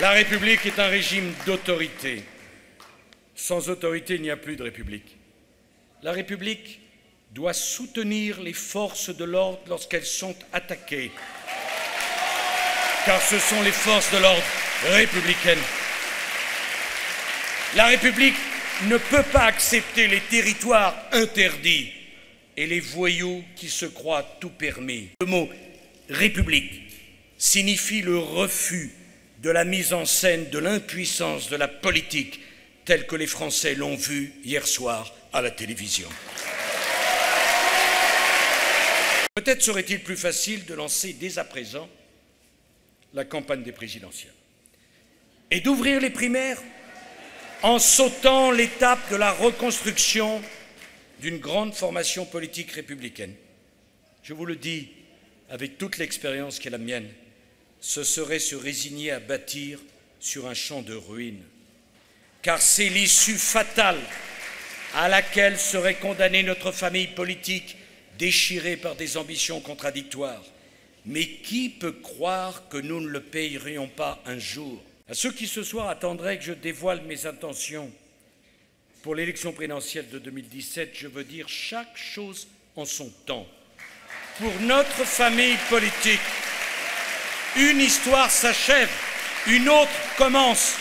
La République est un régime d'autorité. Sans autorité, il n'y a plus de République. La République doit soutenir les forces de l'ordre lorsqu'elles sont attaquées, car ce sont les forces de l'ordre républicaines. La République ne peut pas accepter les territoires interdits et les voyous qui se croient tout permis. Le mot République signifie le refus de la mise en scène de l'impuissance de la politique telle que les Français l'ont vue hier soir à la télévision. Peut-être serait-il plus facile de lancer dès à présent la campagne des présidentielles et d'ouvrir les primaires en sautant l'étape de la reconstruction d'une grande formation politique républicaine. Je vous le dis avec toute l'expérience qui est la mienne, ce serait se résigner à bâtir sur un champ de ruines, car c'est l'issue fatale à laquelle serait condamnée notre famille politique déchirée par des ambitions contradictoires. Mais qui peut croire que nous ne le payerions pas un jour? À ceux qui ce soir attendraient que je dévoile mes intentions pour l'élection présidentielle de 2017, je veux dire chaque chose en son temps. Pour notre famille politique, une histoire s'achève, une autre commence.